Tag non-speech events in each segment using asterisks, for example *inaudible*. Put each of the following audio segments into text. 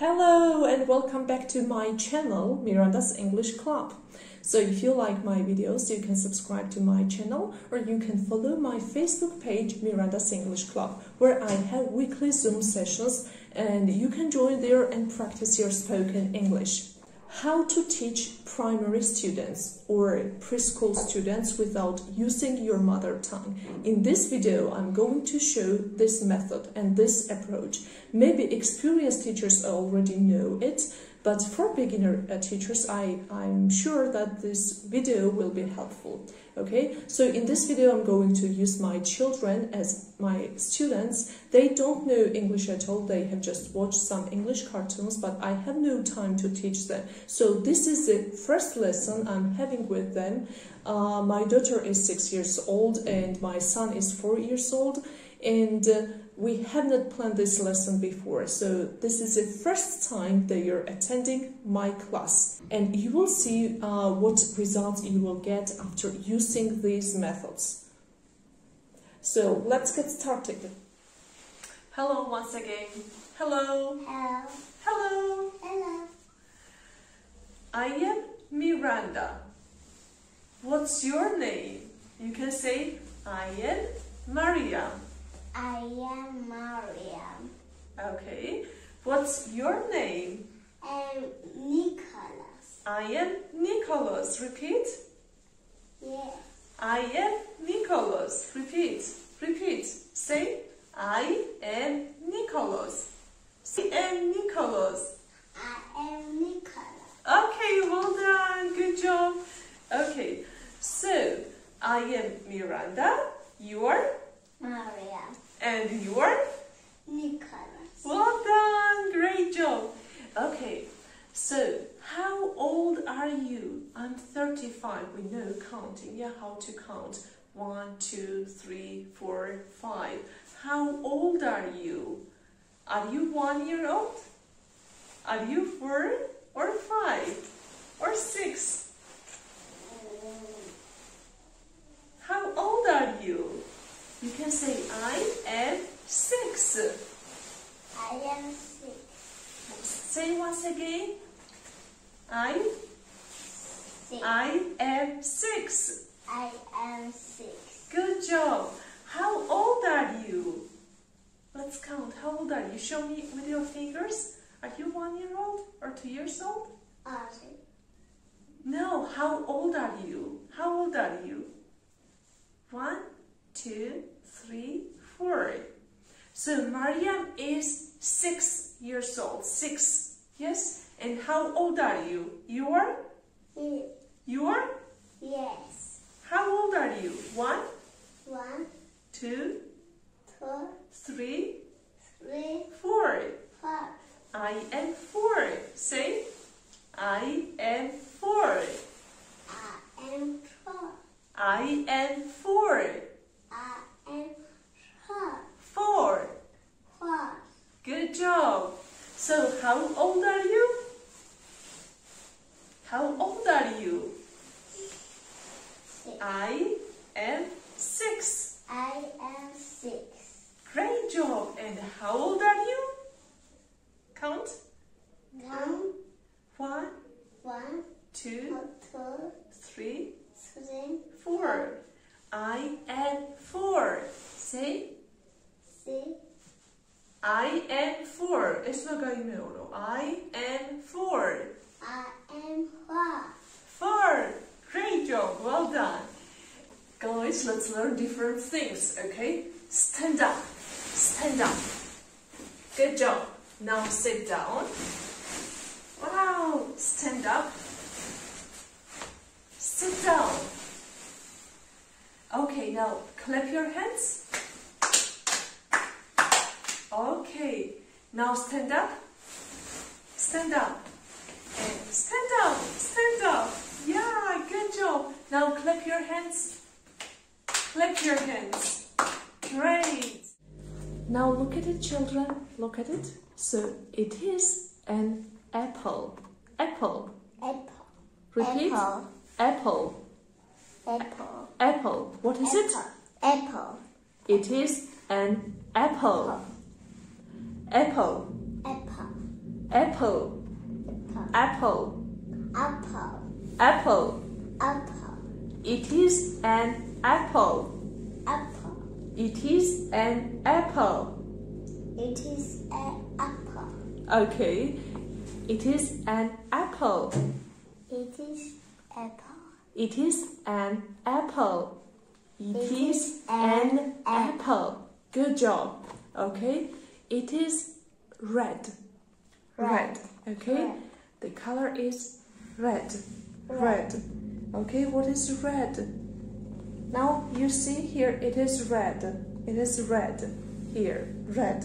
Hello and welcome back to my channel Miranda's English Club. So if you like my videos, you can subscribe to my channel or you can follow my Facebook page Miranda's English Club where I have weekly Zoom sessions and you can join there and practice your spoken English. How to teach primary students or preschool students without using your mother tongue. In this video, I'm going to show this method and this approach. Maybe experienced teachers already know it, but for beginner uh, teachers, I, I'm sure that this video will be helpful. Okay, so in this video, I'm going to use my children as my students. They don't know English at all. They have just watched some English cartoons, but I have no time to teach them. So this is the first lesson I'm having with them. Uh, my daughter is six years old and my son is four years old. And uh, we have not planned this lesson before, so this is the first time that you're attending my class. And you will see uh, what results you will get after using these methods. So let's get started. Hello once again. Hello. Hello. Hello. Hello. I am Miranda. What's your name? You can say I am Maria. I am Maria. Okay. What's your name? I am Nicholas. I am Nicholas. Repeat. Yes. I am Nicholas. Repeat. Repeat. Say I am Nicholas. Say, I am Nicholas. I am Nicholas. Okay, well done. Good job. Okay, so I am Miranda. You are Mariam. and you are Nicholas. Well done! Great job! Okay, so how old are you? I'm 35. We know counting. Yeah, how to count. One, two, three, four, five. How old are you? Are you one year old? Are you four or five or six? How old are you? You can say, I am six. I am six. Say once again. I Six. I am six. I am six. Good job. How old are you? Let's count. How old are you? Show me with your fingers. Are you one year old or two years old? Uh, Ozzy. No. How old are you? How old are you? One, two, three, four. So Mariam is six years old. Six. Yes. And how old are you? You are? Ye- You are? Yes. How old are you? One, One, two, two, three, three, four. four. I am four. Say, I am four. I am four. I am four. I am four. Four. Four. Good job. So, how old are you? How old are you? Six. I am six. I am six. Great job. And how old are you? Count. One, One, one, two, two, three, three, four. I am four. Say, six. I am four. It's not going. I am four. I Four. Great job. Well done. Guys, let's learn different things, okay? Stand up. Stand up. Good job. Now sit down. Wow. Stand up. Sit down. Okay, now clap your hands. Okay. Now stand up. Stand up. And stand up. Stand up. Yeah, good job. Now clap your hands. Clap your hands. Great. Now look at it, children. Look at it. So it is an apple. Apple. Apple. Repeat. Apple. Apple. Apple. Apple. What is it? Apple. It is an apple. Apple. Apple. apple, apple, apple, apple. apple, Apple. It is an apple. apple. It is an apple. It is an apple. Okay. It is an apple. It is apple. It is an apple. It It is is an an apple. Good job. Okay. It is red. Red. Okay. Red. The color is red. Red. Red. Okay. What is red? Now you see here it is red. It is red. Here. Red.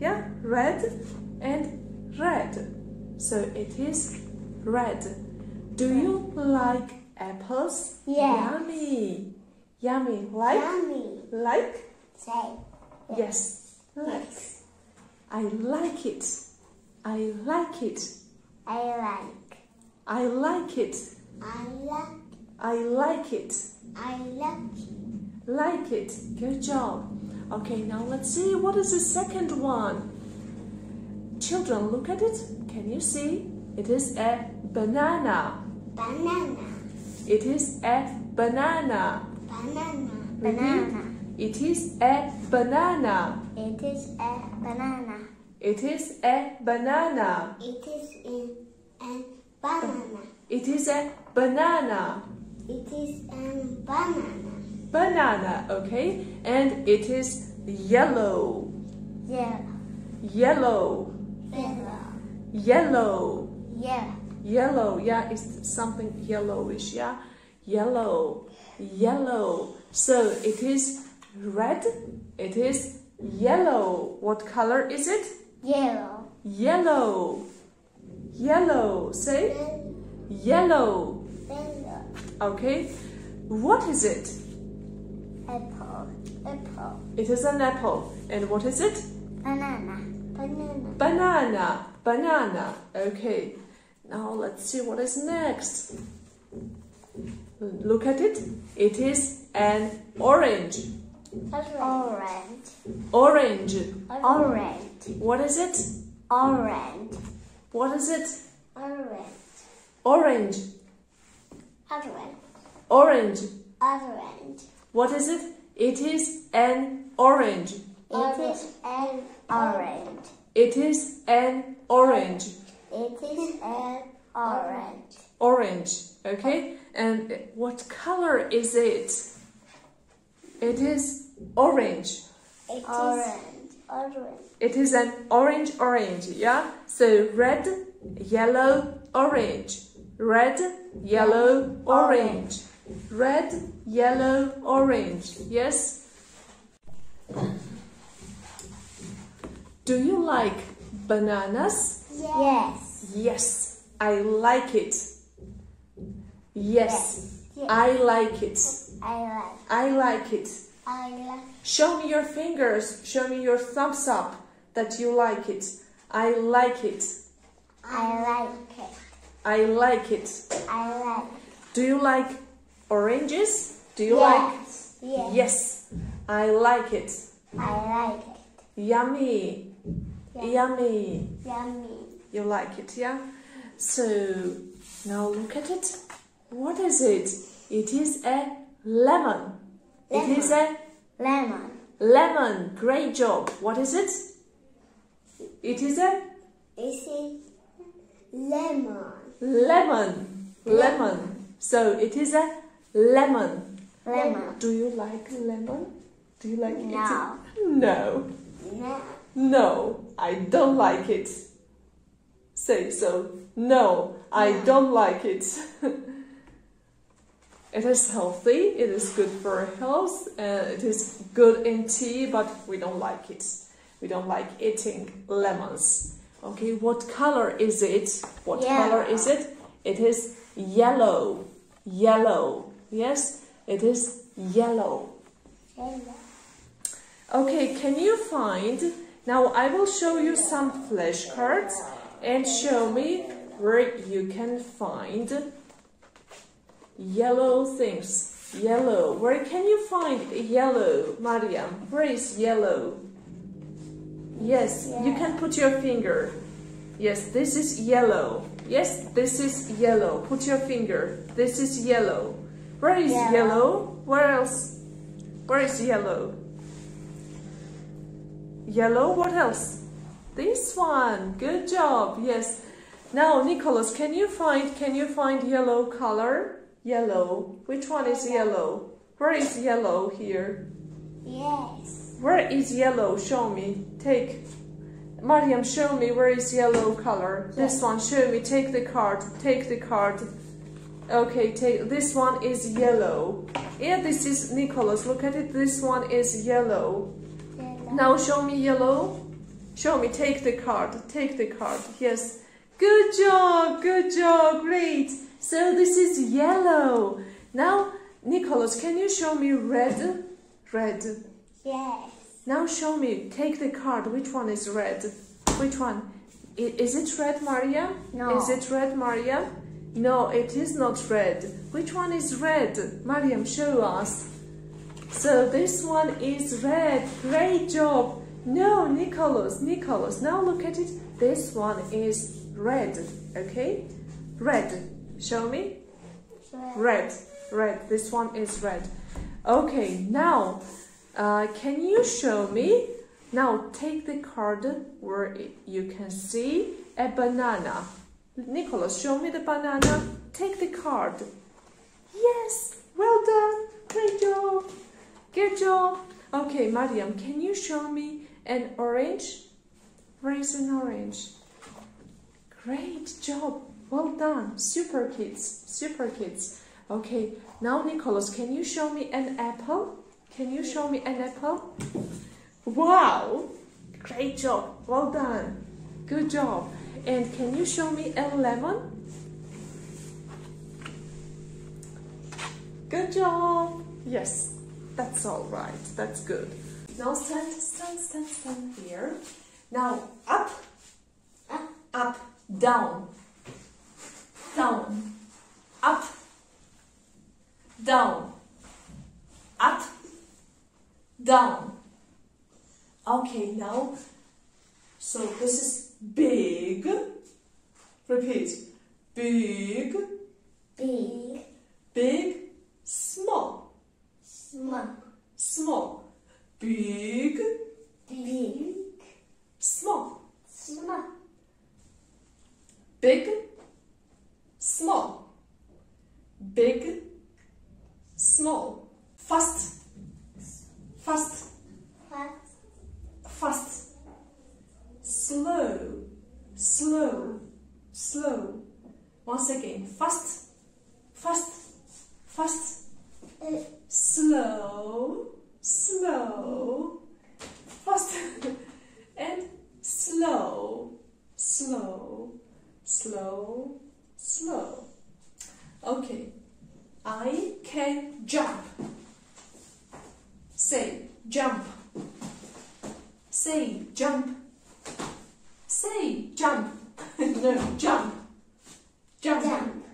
Yeah. Red and red. So it is red. Do you like apples? Yes. Yummy. Yummy. Like? Yummy. Like? Say Yes. Like. yes. I like it. I like it. I like. I like it. I like. I like it. I like. Like it. Good job. Okay, now let's see what is the second one. Children, look at it. Can you see? It is a banana. Banana. It is a banana. Banana. Banana. It is a banana. It is a banana. It is a banana. It is in a banana. It is a banana. It is a banana. Banana, okay? And it is yellow. Yeah. Yellow. Yellow. Yellow. Yellow. Yellow, yeah, it's something yellowish, yeah? Yellow. Yellow. So it is red. It is yellow. What color is it? Yellow. Yellow. Yellow. Say yellow. Yellow. Okay. What is it? Apple. Apple. It is an apple. And what is it? Banana. Banana. Banana. Banana. Okay. Now let's see what is next. Look at it. It is an orange. Orange. Orange. Orange. What is it? Orange. What is it? Orange. Orange. Orange. Orange. Orange. What is it? It is an orange. It is an orange. It is an orange. It is an orange. Orange. Okay? And what color is it? It is orange. It orange. Orange. It is an orange orange, yeah? So red, yellow, orange. Red, yellow, orange. Red, yellow, orange. Yes? Do you like bananas? Yes. Yes, I like it. Yes, Yes. I like it. I like. I like it. I like. Show me your fingers. Show me your thumbs up that you like it. I like it. I like it. I like it. I like. Do you like oranges? Do you yes. like? Yes. Yes, I like it. I like it. Yummy. Yummy. Yummy. You like it, yeah? So now look at it. What is it? It is a lemon. It is a Lemon. lemon. Great job. What is it? It is a This is lemon. lemon. Lemon. So it is a lemon. Lemon. Do you like lemon? Do you like No. it? No. No. No, I don't like it. Say so. No, I don't like it. *laughs* it is healthy, it is good for health, uh, it is good in tea, but we don't like it. We don't like eating lemons. Okay, what color is it? What color is it? It is yellow. Yellow. Yes, it is yellow. Yellow. Okay, can you find? Now I will show you some flashcards and show me where you can find yellow things. Yellow. Where can you find yellow, Mariam? Where is yellow? Yes, you can put your finger. Yes, this is yellow. Yes, this is yellow. Put your finger. This is yellow. Where is Yellow. yellow? Where else? Where is yellow? Yellow, what else? This one. Good job. Yes. Now, Nicholas, can you find can you find yellow color? Yellow. Which one is yellow? Where is yellow here? Yes. Where is yellow? Show me. Take. Mariam, show me where is yellow color. This one, show me. Take the card. Take the card. Okay, take this one is yellow. Yeah, this is Nicholas. Look at it. This one is yellow. Yellow. Now show me yellow. Show me. Take the card. Take the card. Yes. Good job. Good job. Great. So this is yellow. Now, Nicholas, can you show me red? Red. Yes. Now show me. Take the card. Which one is red? Which one? Is it red, Maria? No. Is it red, Maria? No, it is not red. Which one is red? Mariam, show us. So this one is red. Great job. No, Nicholas, Nicholas. Now look at it. This one is red. Okay? Red. Show me. Red, red. This one is red. Okay, now, uh, can you show me? Now, take the card where you can see a banana. Nicholas, show me the banana. Take the card. Yes, well done. Great job. Good job. Okay, Mariam, can you show me an orange? Is an orange? Great job. Well done. Super kids. Super kids. Okay, now Nicholas, can you show me an apple? Can you show me an apple? Wow. Great job. Well done. Good job. And can you show me a lemon? Good job. Yes, that's all right. That's good. Now stand, stand, stand, stand here. Now up, Up. up, down, down, up, down, up, down. Okay, now, so this is big. Repeat. Big, Big. big, small, Small. small, big, Big. small, Small. big, small, big, small, fast, fast. fast, slow, slow, slow. Once again, fast, fast, fast, Uh, slow, slow, fast, and slow, slow, slow, slow. Okay, I can jump. Say jump. Say jump. Say jump. *laughs* no, jump. Jump. Jump.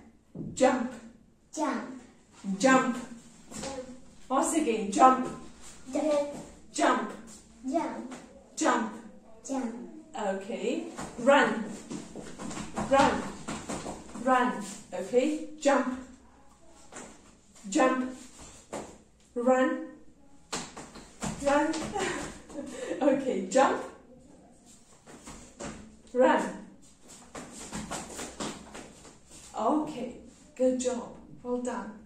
Jump. Jump. Jump. Once again, jump. Jump. Jump. Jump. Jump. Jump. Okay. Run. Run. Run. Okay. Jump. Jump. Run. Run. *laughs* okay. Jump. Run. Okay. Good job. Well done.